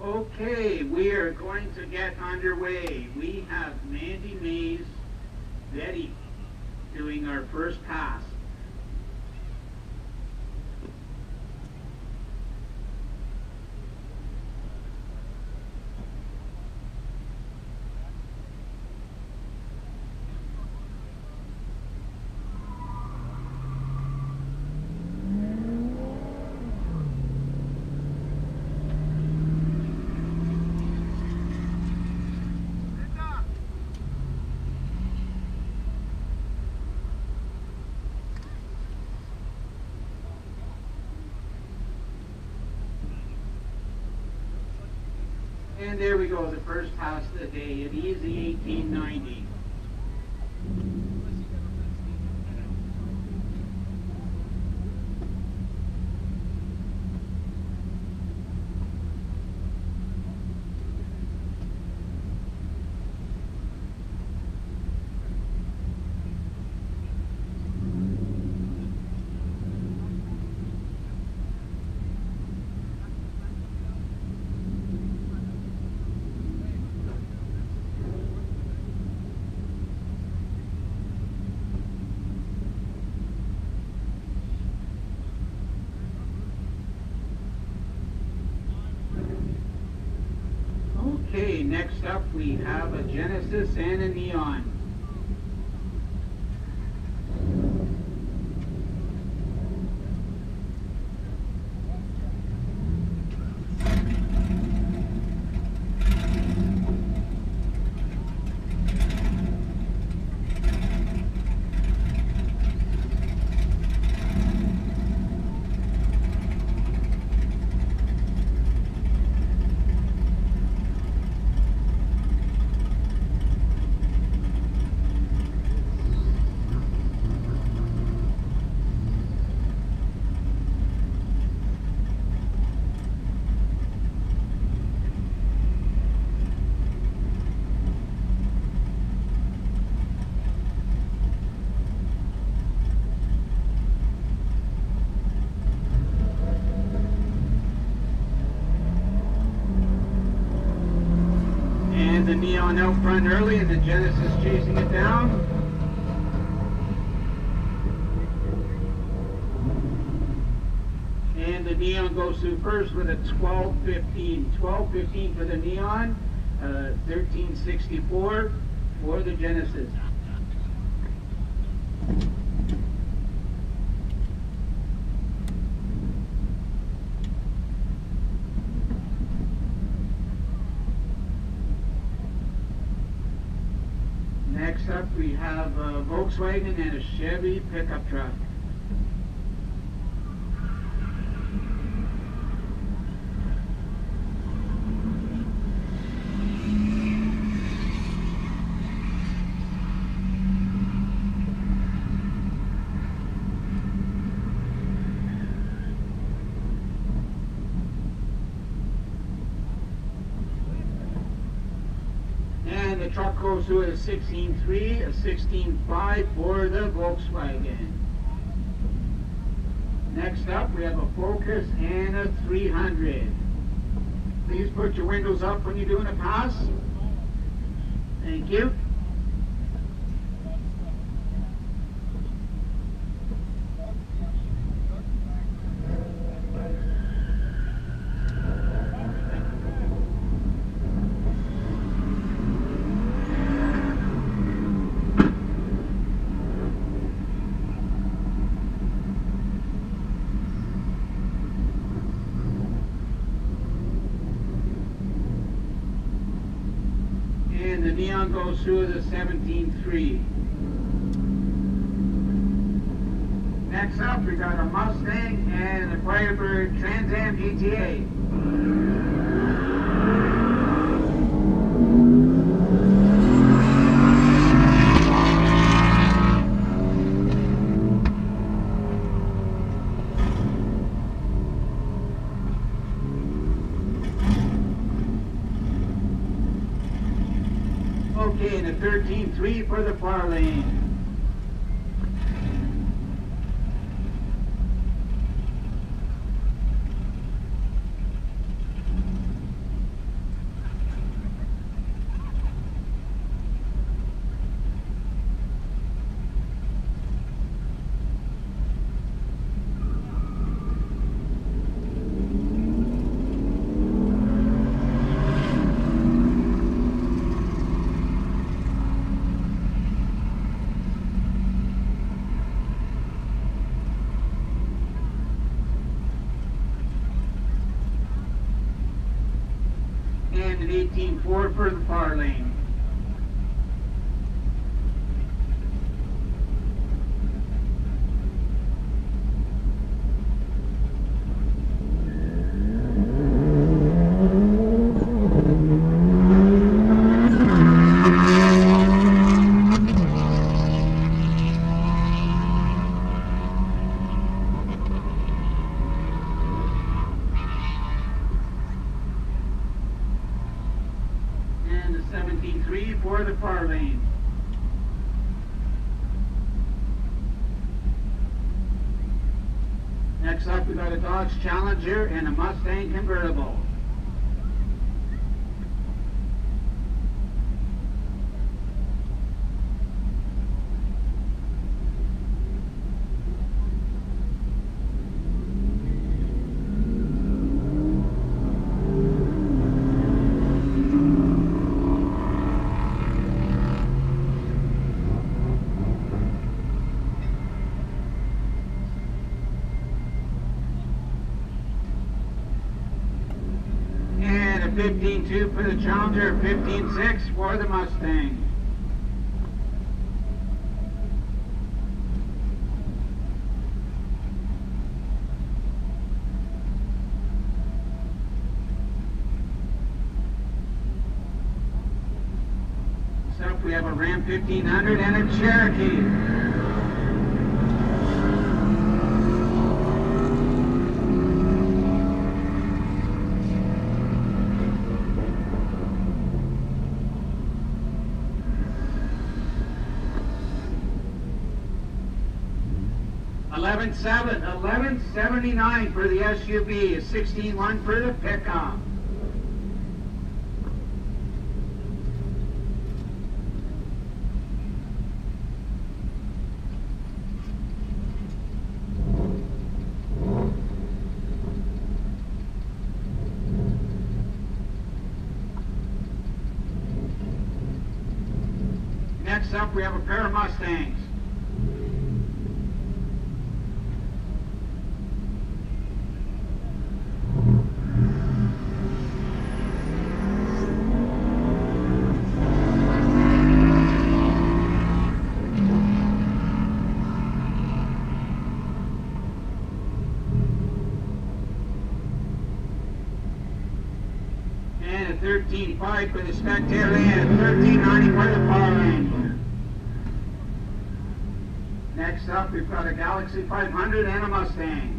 Okay, we are going to get underway. We have Mandy Mays Betty doing our first pass. And there we go, the first pass of the day, an easy 1890. Okay, next up we have a Genesis and a Neon. And the Neon out front early and the Genesis chasing it down. And the Neon goes through first with a 12.15. 12.15 for the Neon, uh, 13.64 for the Genesis. Next up, we have a Volkswagen and a Chevy pickup truck. And the truck goes through at a 16.3, a 16.5 for the Volkswagen. Next up, we have a Focus and a 300. Please put your windows up when you're doing a pass. Thank you. And the Neon goes through the 17.3. Next up, we got a Mustang and a Firebird Trans Am GTA. Okay, and a 13.3 for the far lane. And an 18-4 for the far lane. And the 17-3 for the far lane. Next up, we got a Dodge Challenger and a Mustang convertible. And a 15-2 for the Challenger, 15-6 for the Mustang. Up, we have a Ram 1500 and a Cherokee. Eleven seven, eleven seventy-nine for the SUV, sixteen one for the pickup. Next up, we have a pair of Mustangs. And a 13.5 for the spectator 13.90 for the far lane. Next up, we've got a Galaxie 500 and a Mustang.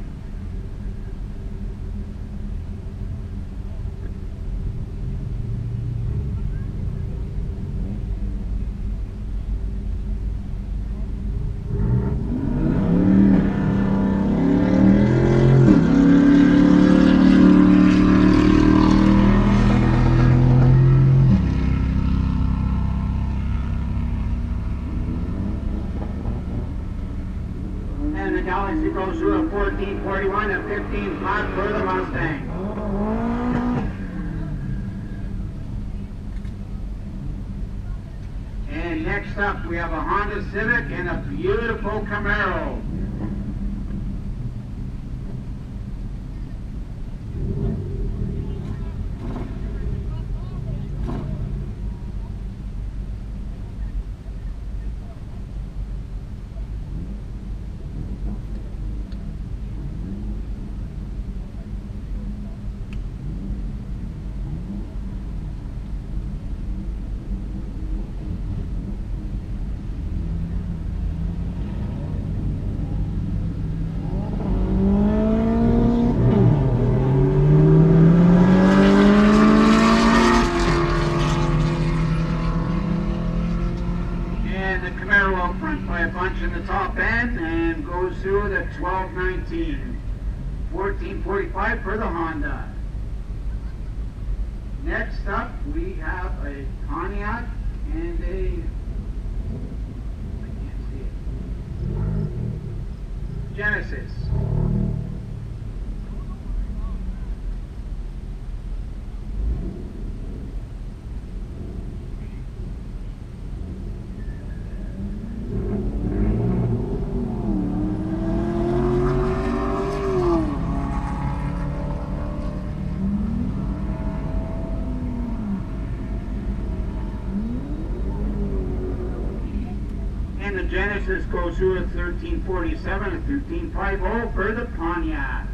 Goes 1347 and 1350 for the Pontiac.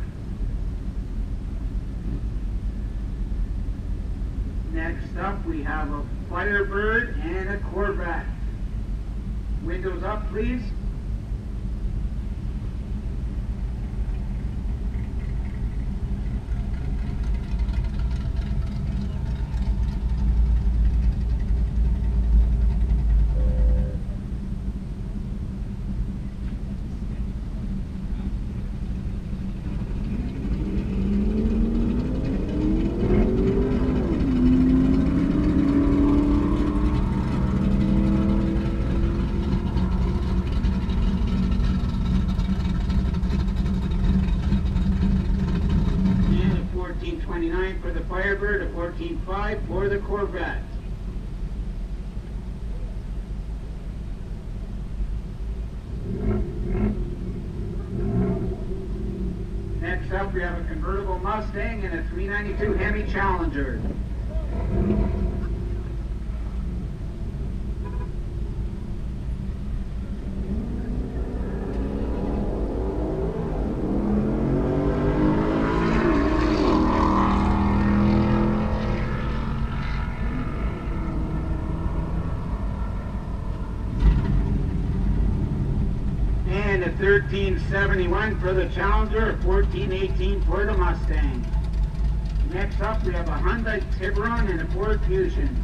Next up, we have a Firebird and a Corvette. Windows up, please. And a 1429 for the Firebird, a 145 for the Corvette. Next up, we have a convertible Mustang and a 392 Hemi Challenger. And a 1371 for the Challenger, 1418 for the Mustang. Next up, we have a Hyundai Tiburon and a Ford Fusion.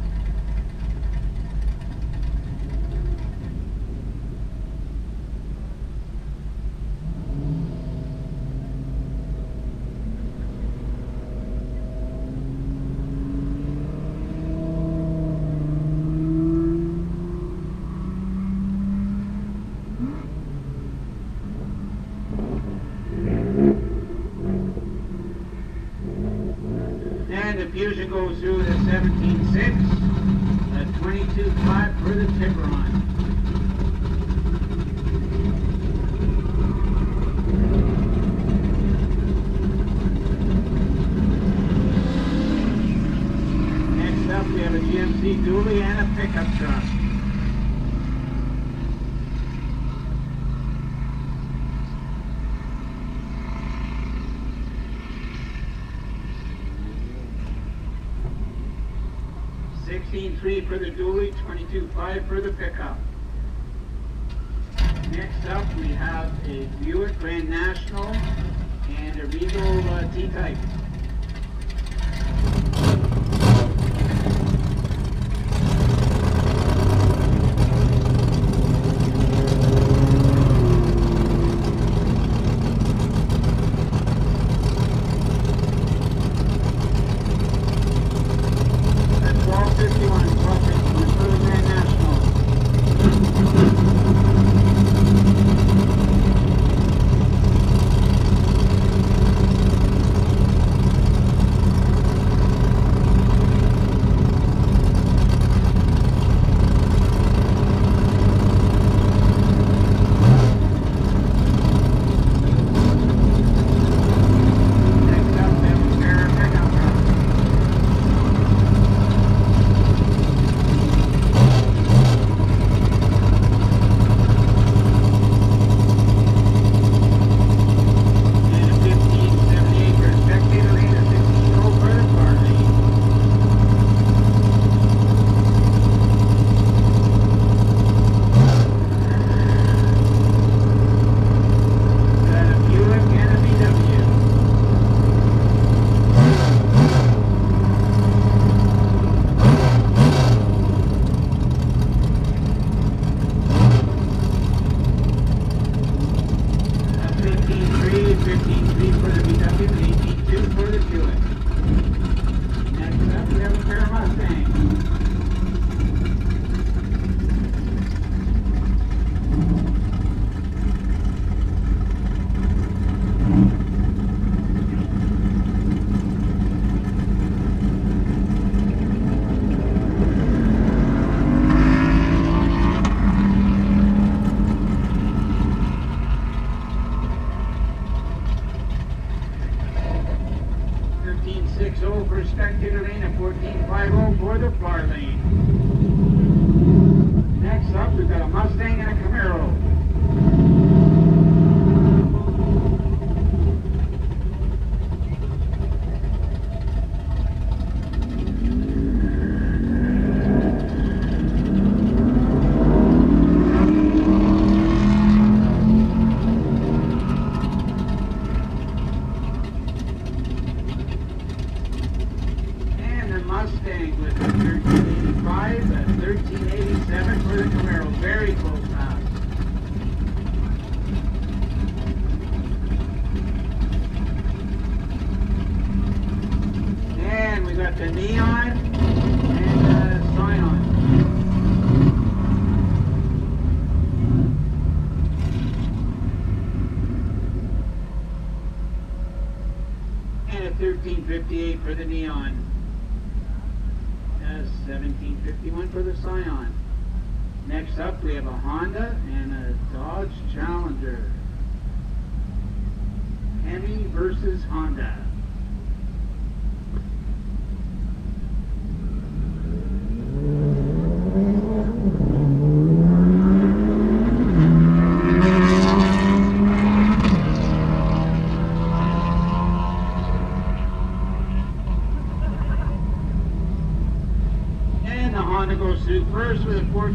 And the Fusion goes through the 17.6, a 22.5 for the Tiburon. Next up, we have a GMC dually and a pickup truck. Sixteen-three for the dually, for the pickup. Next up, we have a Buick Grand National and a Regal uh, T-Type.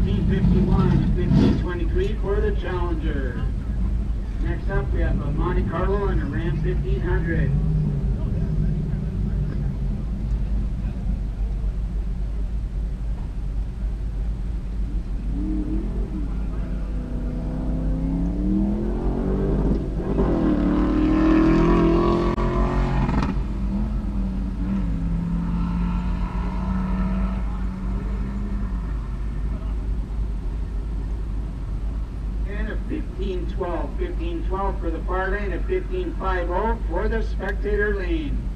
1551, 1523 for the challenger. Next up, we have a Monte Carlo and a Ram 1500. spectator lead.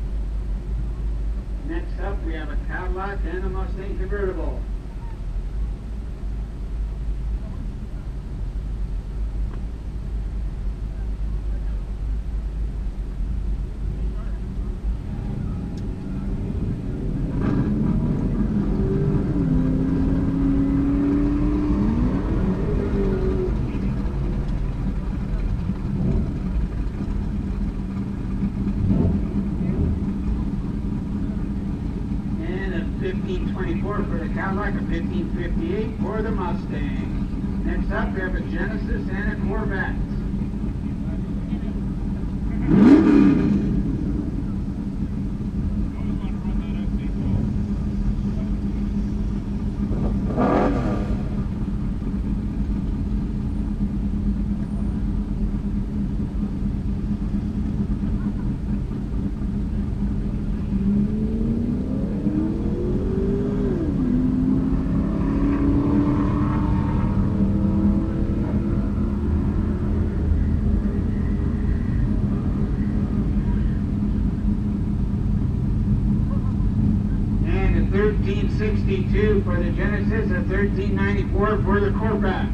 The Genesis at 1394 for the quarterback.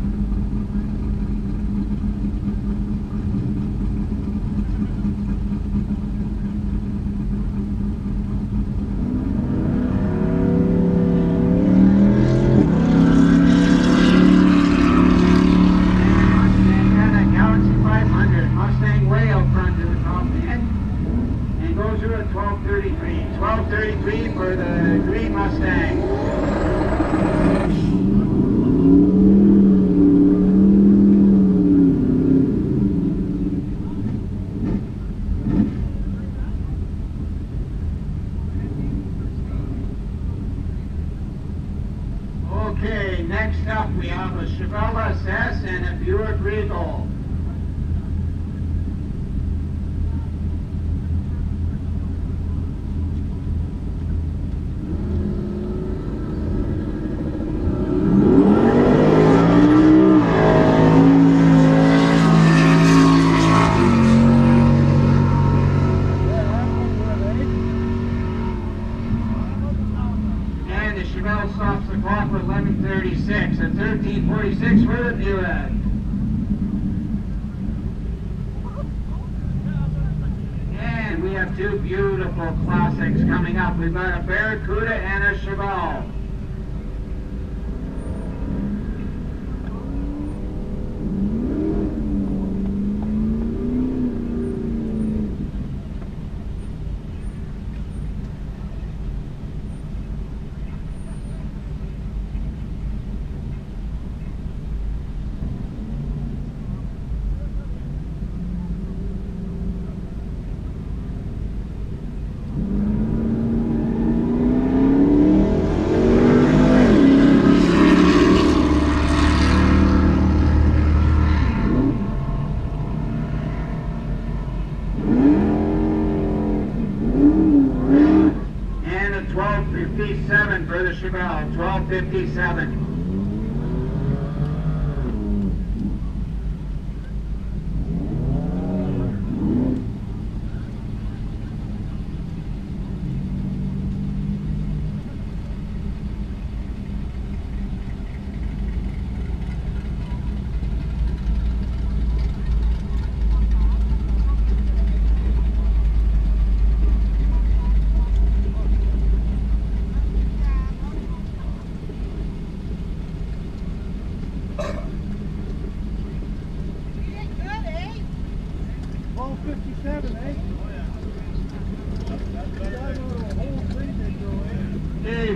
57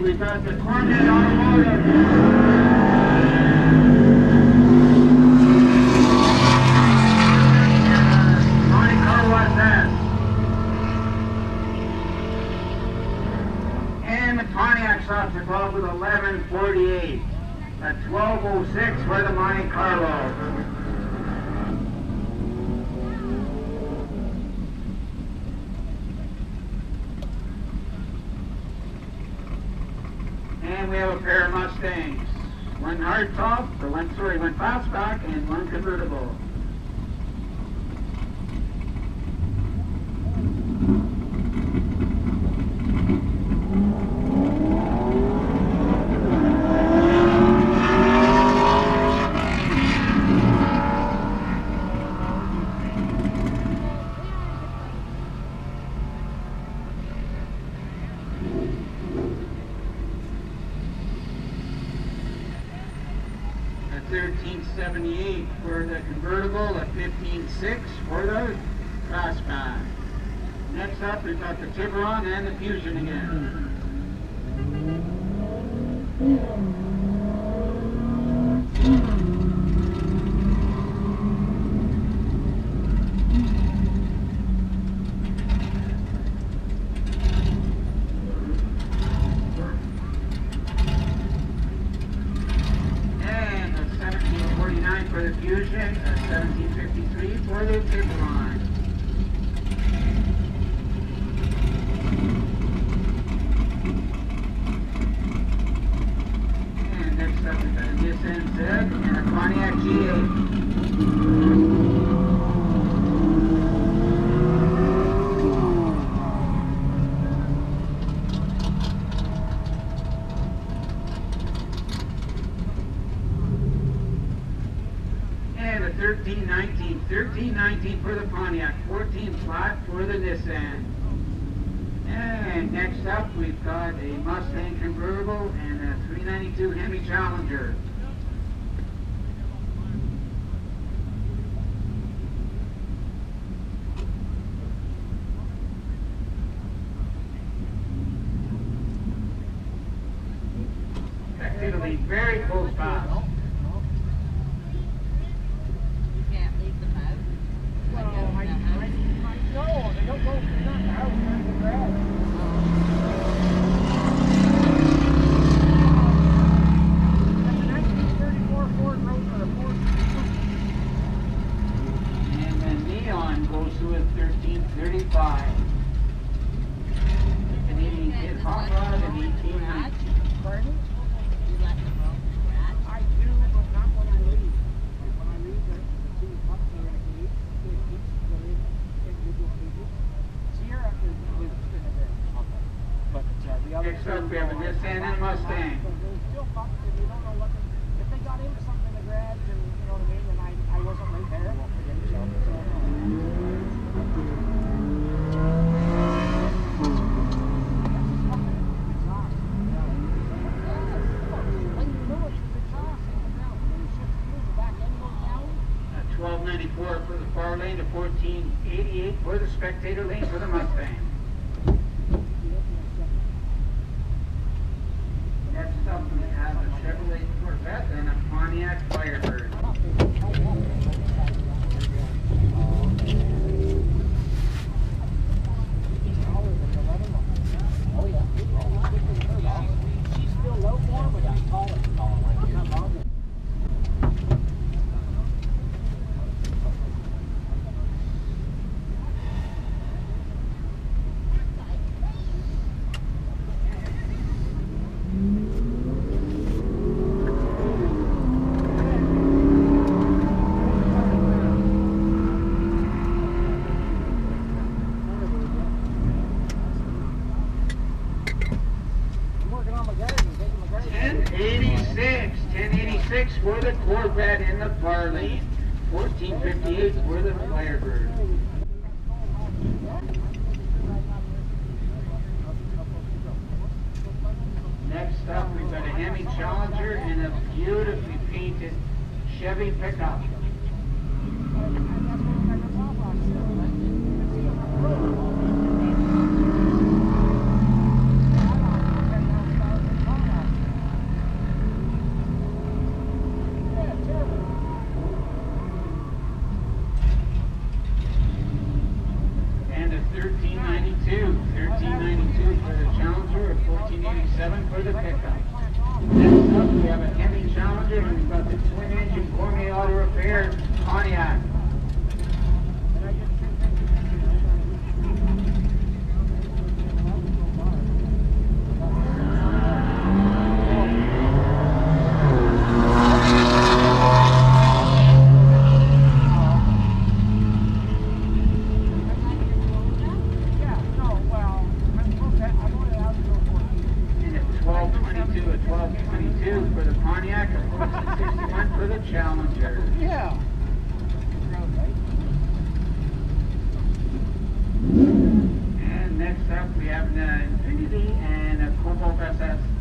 We've got the Cornet Automotive. Fusion of 1753 for the Tiburon. for the far lane to 1488 for the spectator lane for the Mustang. for the Pontiac, and 61 for the Challenger. Yeah. And next up, we have an Infiniti and a Cobalt SS.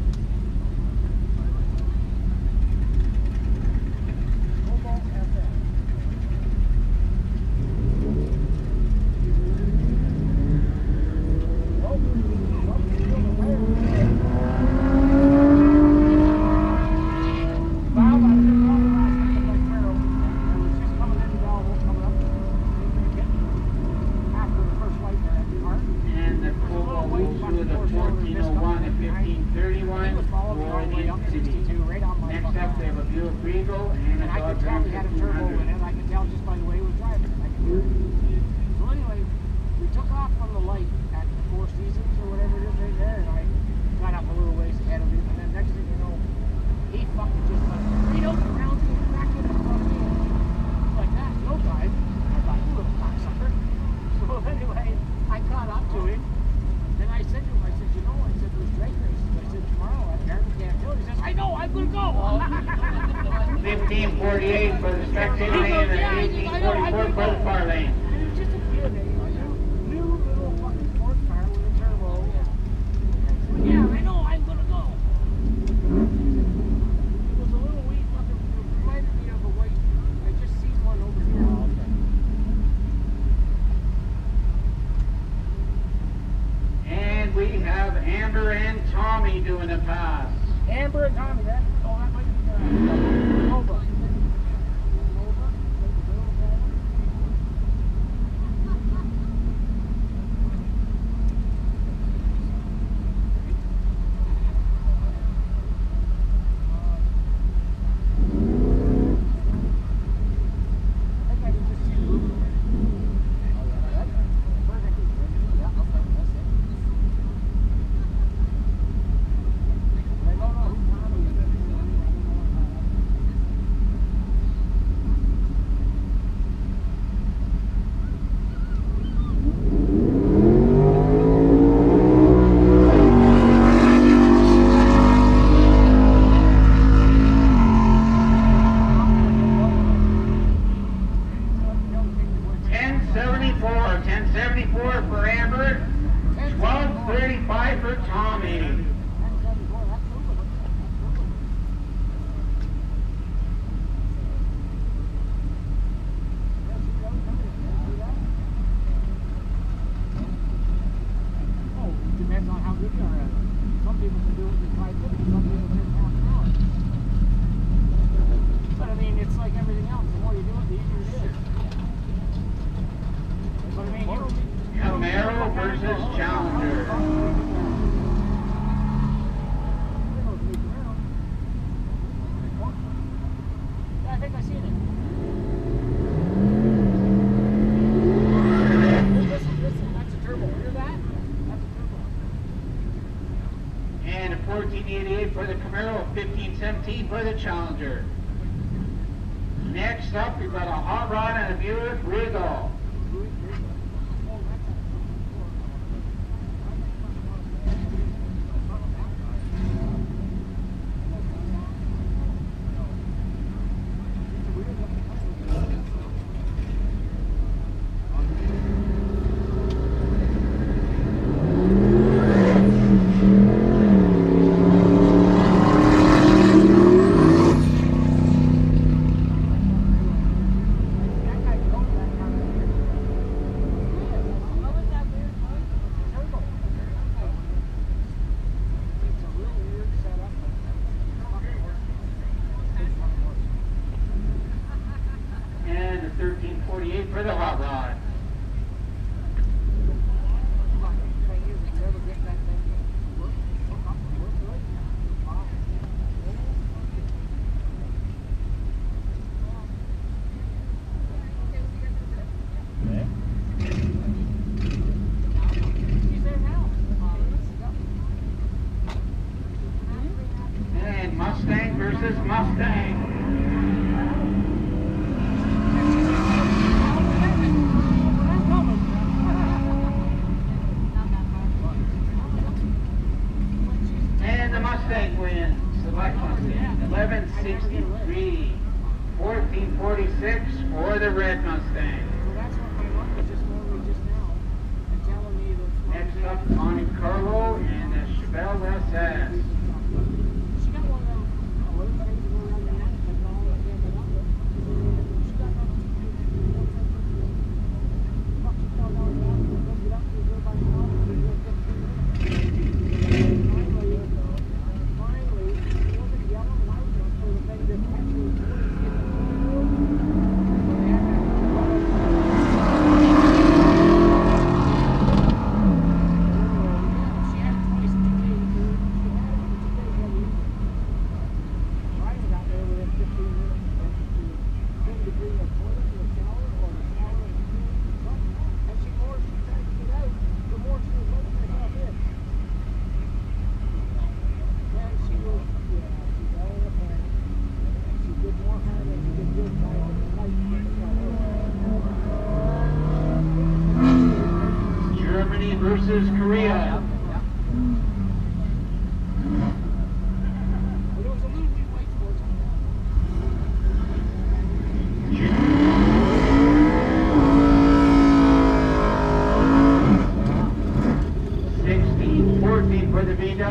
for the challenger.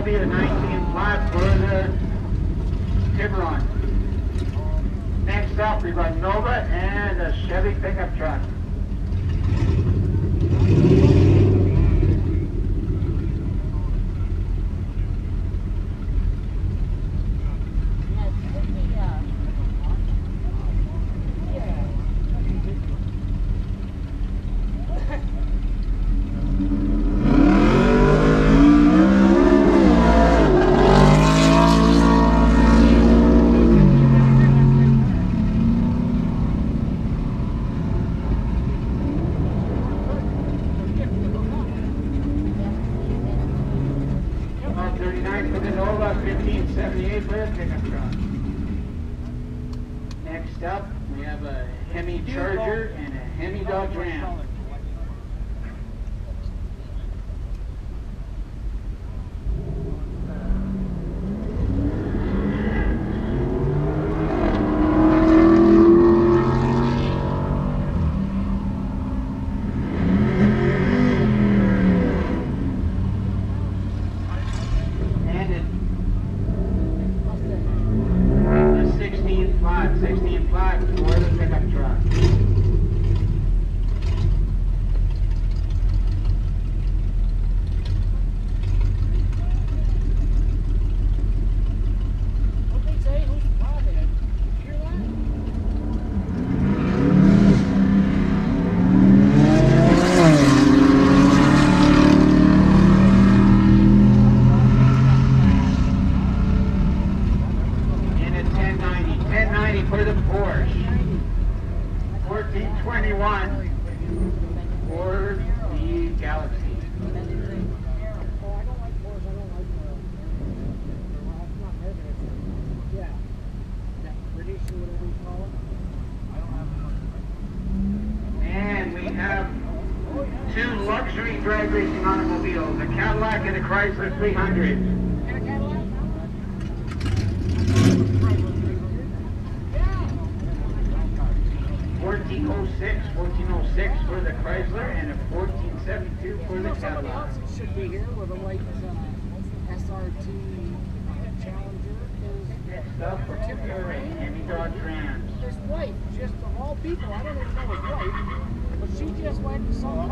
that'll be the 19 flight Tiburon. Next up, we've got Nova and a Chevy pickup truck. racing automobiles, a Cadillac and a Chrysler 300. 1406 for the Chrysler, and a fourteen seventy two for the Cadillac. Should be here with uh, a white SRT Challenger. Next up, for Tipper and Rams. His wife, just of all people, I don't even know his wife, but she just went and saw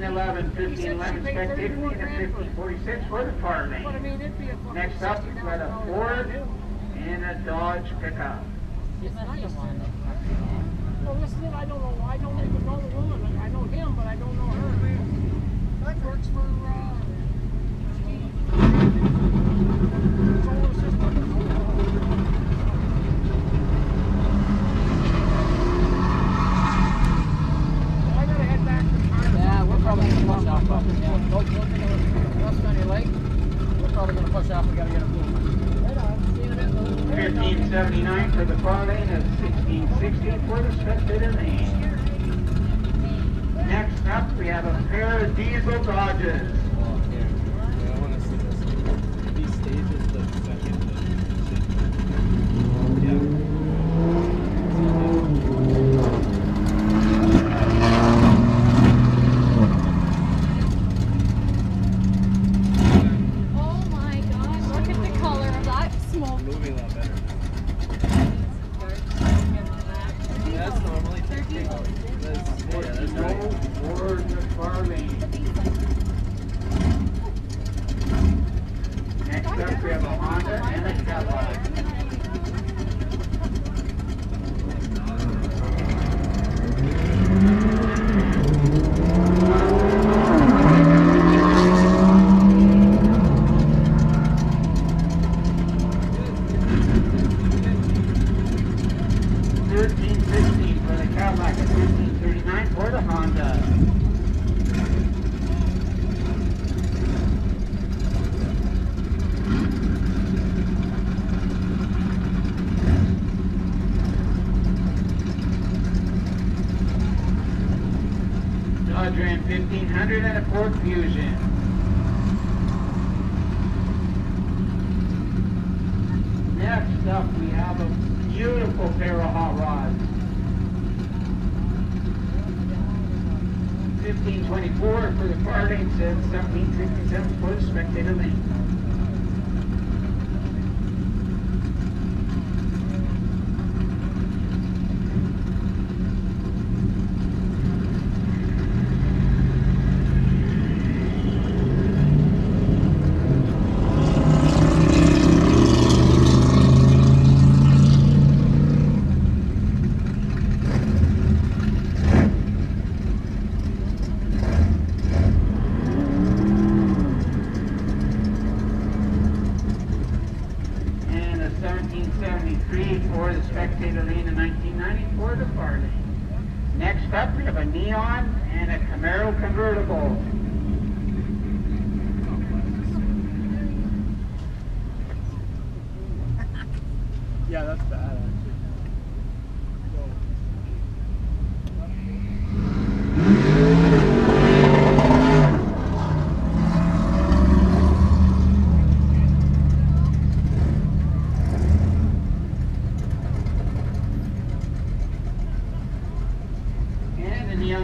15, 11, 15, 11, spec 15 and 15, 46 for the power main. I mean, Next up, we've got a Ford and a Dodge pickup. It's nice. Well, listen, I don't know. I don't even know the woman. I know him, but I don't know her. That works for. Uh,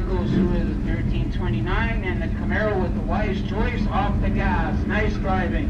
Nichols, who is 1329, and the Camaro with the wise choice off the gas. Nice driving.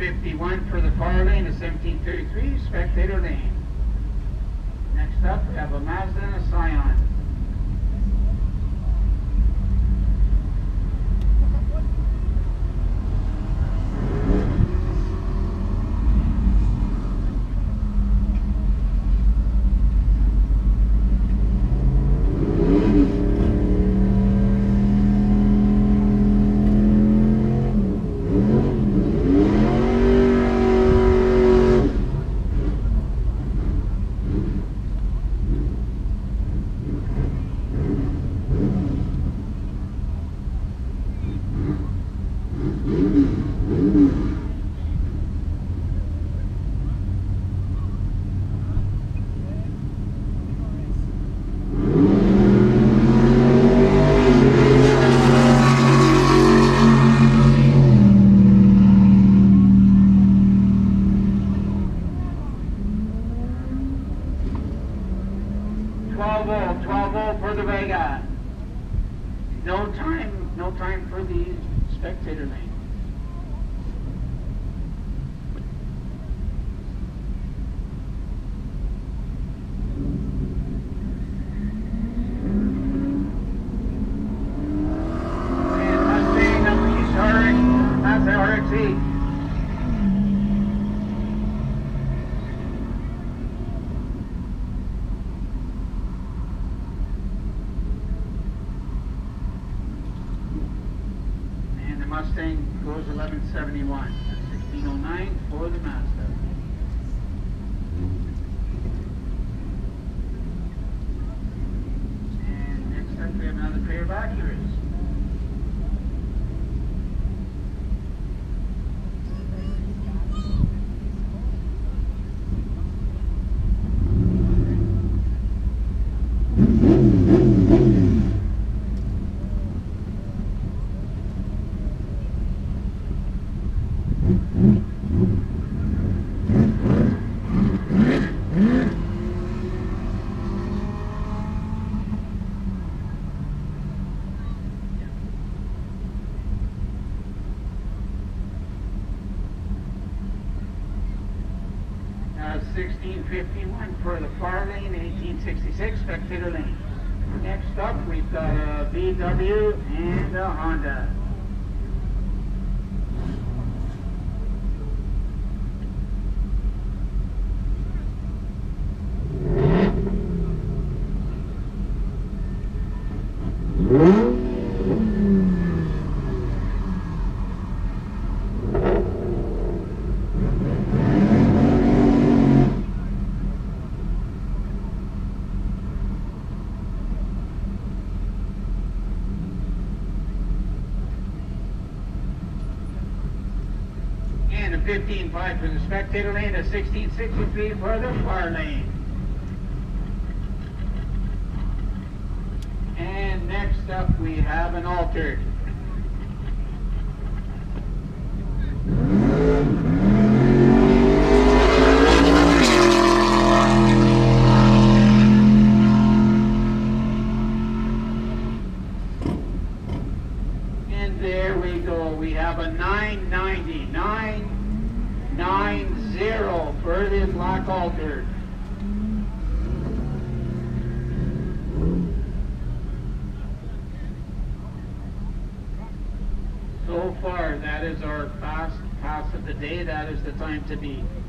51 for the far lane the 1733, spectator lane. Next up, we have a Mazda and a Scion. 15, 5 for the spectator lane, a 1663 for the far lane. And next up we have an altered. time to be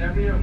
eighty-one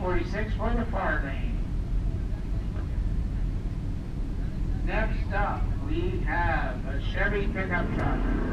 46 for the far lane. Next up, we have a Chevy pickup truck.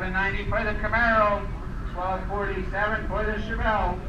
790 for the Camaro, 1247 for the Chevelle,